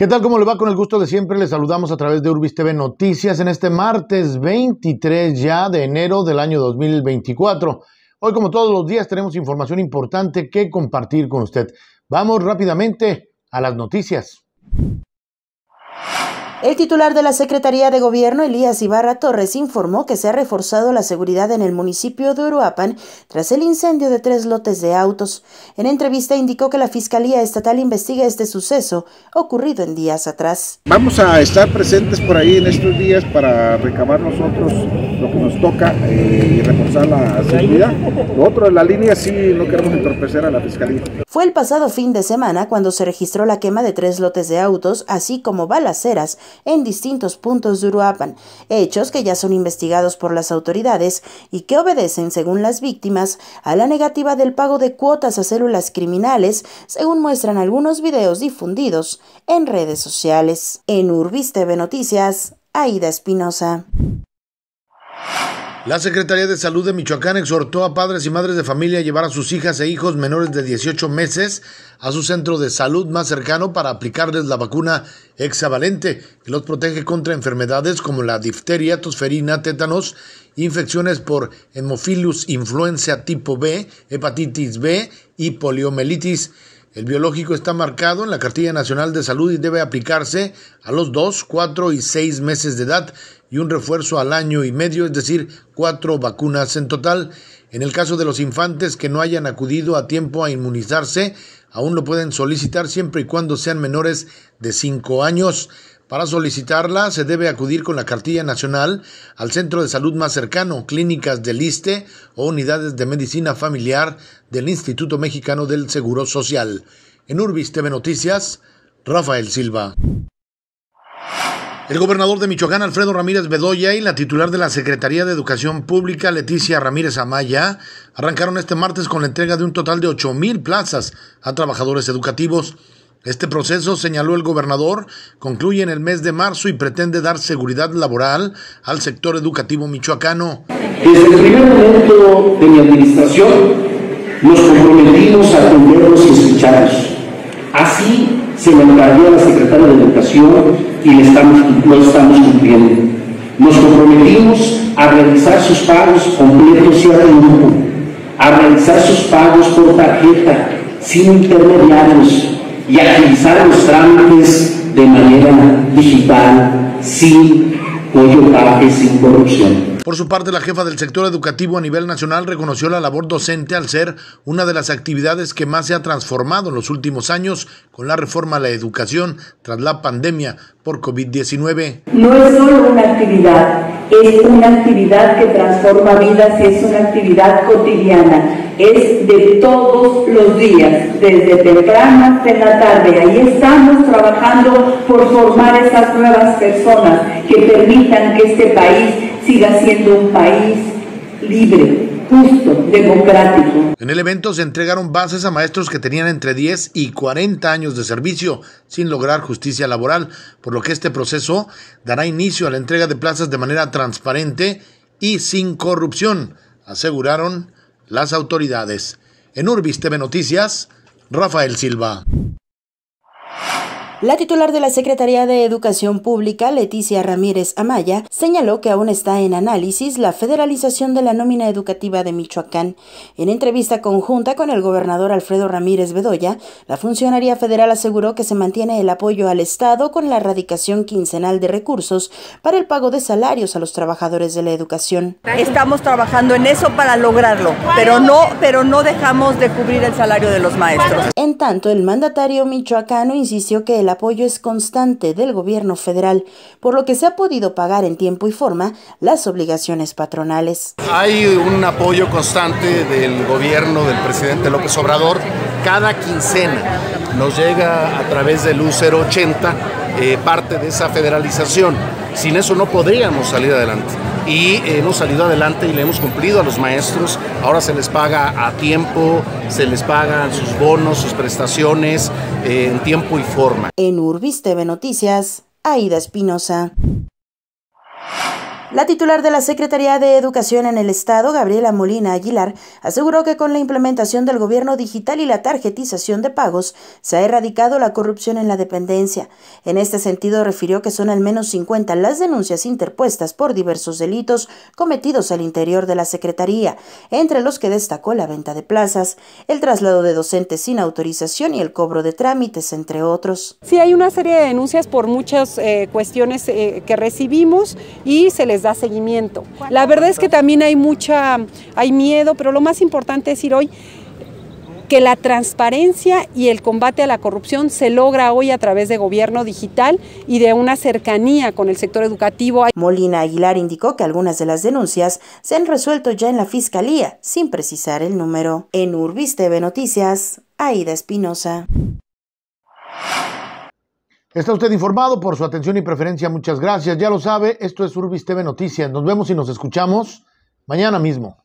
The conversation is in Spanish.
¿Qué tal? ¿Cómo le va? Con el gusto de siempre, le saludamos a través de Urbis TV Noticias en este martes 23 ya de enero del año 2024. Hoy, como todos los días, tenemos información importante que compartir con usted. Vamos rápidamente a las noticias. El titular de la Secretaría de Gobierno, Elías Ibarra Torres, informó que se ha reforzado la seguridad en el municipio de Uruapan tras el incendio de tres lotes de autos. En entrevista indicó que la Fiscalía Estatal investiga este suceso ocurrido en días atrás. Vamos a estar presentes por ahí en estos días para recabar nosotros lo que nos toca eh, y reforzar la seguridad. Lo otro de la línea sí no queremos entorpecer a la Fiscalía. Fue el pasado fin de semana cuando se registró la quema de tres lotes de autos, así como balaceras en distintos puntos de Uruapan, hechos que ya son investigados por las autoridades y que obedecen, según las víctimas, a la negativa del pago de cuotas a células criminales, según muestran algunos videos difundidos en redes sociales. En Urbis TV Noticias, Aida Espinosa. La Secretaría de Salud de Michoacán exhortó a padres y madres de familia a llevar a sus hijas e hijos menores de 18 meses a su centro de salud más cercano para aplicarles la vacuna hexavalente, que los protege contra enfermedades como la difteria, tosferina, tétanos, infecciones por Hemophilus influenza tipo B, hepatitis B y poliomielitis. El biológico está marcado en la Cartilla Nacional de Salud y debe aplicarse a los 2, 4 y 6 meses de edad y un refuerzo al año y medio, es decir, cuatro vacunas en total. En el caso de los infantes que no hayan acudido a tiempo a inmunizarse, aún lo pueden solicitar siempre y cuando sean menores de 5 años. Para solicitarla se debe acudir con la cartilla nacional al centro de salud más cercano, clínicas del ISTE o unidades de medicina familiar del Instituto Mexicano del Seguro Social. En Urbis TV Noticias, Rafael Silva. El gobernador de Michoacán, Alfredo Ramírez Bedoya, y la titular de la Secretaría de Educación Pública, Leticia Ramírez Amaya, arrancaron este martes con la entrega de un total de 8 mil plazas a trabajadores educativos. Este proceso, señaló el gobernador, concluye en el mes de marzo y pretende dar seguridad laboral al sector educativo michoacano. Desde el primer momento de mi administración, nos comprometimos a atenderlos y escucharlos. Así se lo encargó a la secretaria de Educación y estamos, lo estamos cumpliendo. Nos comprometimos a realizar sus pagos completos y a tiempo, a realizar sus pagos por tarjeta, sin intermediarios, y agilizar los trámites de manera digital, sin coyotaje, sin corrupción. Por su parte, la jefa del sector educativo a nivel nacional reconoció la labor docente al ser una de las actividades que más se ha transformado en los últimos años con la reforma a la educación tras la pandemia por COVID-19. No es solo una actividad, es una actividad que transforma vidas y es una actividad cotidiana, es de todos los días, desde temprano hasta la tarde. Ahí estamos trabajando por formar esas nuevas personas que permitan que este país siga siendo un país libre, justo, democrático. En el evento se entregaron bases a maestros que tenían entre 10 y 40 años de servicio sin lograr justicia laboral, por lo que este proceso dará inicio a la entrega de plazas de manera transparente y sin corrupción, aseguraron las autoridades. En Urbis TV Noticias, Rafael Silva. La titular de la Secretaría de Educación Pública, Leticia Ramírez Amaya, señaló que aún está en análisis la federalización de la nómina educativa de Michoacán. En entrevista conjunta con el gobernador Alfredo Ramírez Bedoya, la funcionaria federal aseguró que se mantiene el apoyo al Estado con la erradicación quincenal de recursos para el pago de salarios a los trabajadores de la educación. Estamos trabajando en eso para lograrlo, pero no, pero no dejamos de cubrir el salario de los maestros. En tanto, el mandatario michoacano insistió que el apoyo es constante del gobierno federal, por lo que se ha podido pagar en tiempo y forma las obligaciones patronales. Hay un apoyo constante del gobierno del presidente López Obrador. Cada quincena nos llega a través del U080 eh, parte de esa federalización. Sin eso no podríamos salir adelante y hemos salido adelante y le hemos cumplido a los maestros. Ahora se les paga a tiempo, se les pagan sus bonos, sus prestaciones eh, en tiempo y forma. En Urbis TV Noticias, Aida Espinosa. La titular de la Secretaría de Educación en el Estado, Gabriela Molina Aguilar, aseguró que con la implementación del gobierno digital y la tarjetización de pagos se ha erradicado la corrupción en la dependencia. En este sentido, refirió que son al menos 50 las denuncias interpuestas por diversos delitos cometidos al interior de la Secretaría, entre los que destacó la venta de plazas, el traslado de docentes sin autorización y el cobro de trámites, entre otros. Sí, hay una serie de denuncias por muchas eh, cuestiones eh, que recibimos y se les da seguimiento. La verdad es que también hay mucha, hay miedo, pero lo más importante es ir hoy que la transparencia y el combate a la corrupción se logra hoy a través de gobierno digital y de una cercanía con el sector educativo. Molina Aguilar indicó que algunas de las denuncias se han resuelto ya en la Fiscalía, sin precisar el número. En Urbis TV Noticias, Aida Espinosa. Está usted informado por su atención y preferencia. Muchas gracias. Ya lo sabe, esto es Urbis TV Noticias. Nos vemos y nos escuchamos mañana mismo.